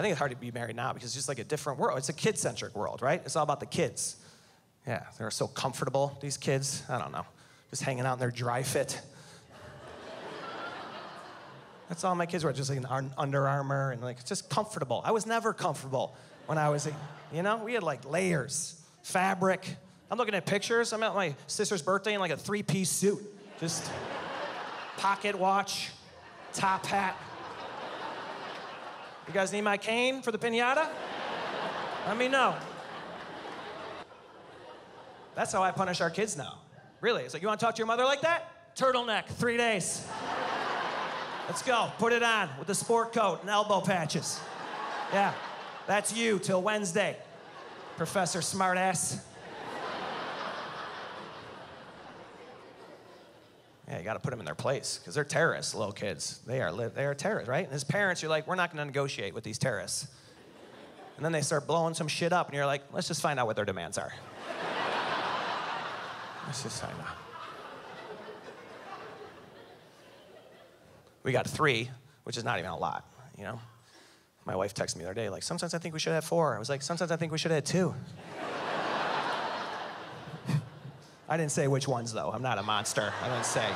I think it's hard to be married now because it's just like a different world. It's a kid centric world, right? It's all about the kids. Yeah, they're so comfortable, these kids. I don't know. Just hanging out in their dry fit. That's all my kids were, just like an Under Armour and like just comfortable. I was never comfortable when I was, you know, we had like layers, fabric. I'm looking at pictures. I'm at my sister's birthday in like a three piece suit, just pocket watch, top hat. You guys need my cane for the pinata? Let me know. That's how I punish our kids now. Really. It's like, you want to talk to your mother like that? Turtleneck, three days. Let's go. Put it on with the sport coat and elbow patches. Yeah, that's you till Wednesday, Professor Smartass. Yeah, you got to put them in their place because they're terrorists, little kids. They are, they are terrorists, right? And as parents, you're like, we're not going to negotiate with these terrorists. And then they start blowing some shit up, and you're like, let's just find out what their demands are. let's just find out. We got three, which is not even a lot, you know? My wife texted me the other day, like, sometimes I think we should have four. I was like, sometimes I think we should have two. I didn't say which ones, though. I'm not a monster. I didn't say.